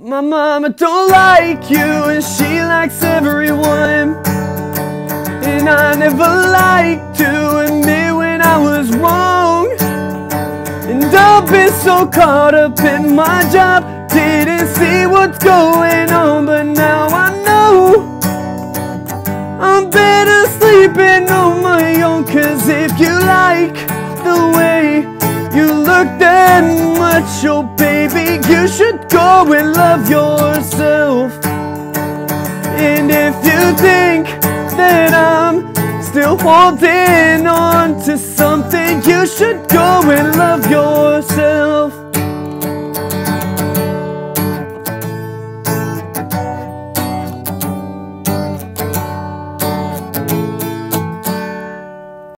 My mama don't like you and she likes everyone. And I never liked to admit when I was wrong. And I've been so caught up in my job, didn't see what's going on, but now I know. I'm better sleeping on my own, cause if you like the way you look that much, oh baby, you should go and love yourself. And if you think that I'm still holding on to something, you should go and love yourself.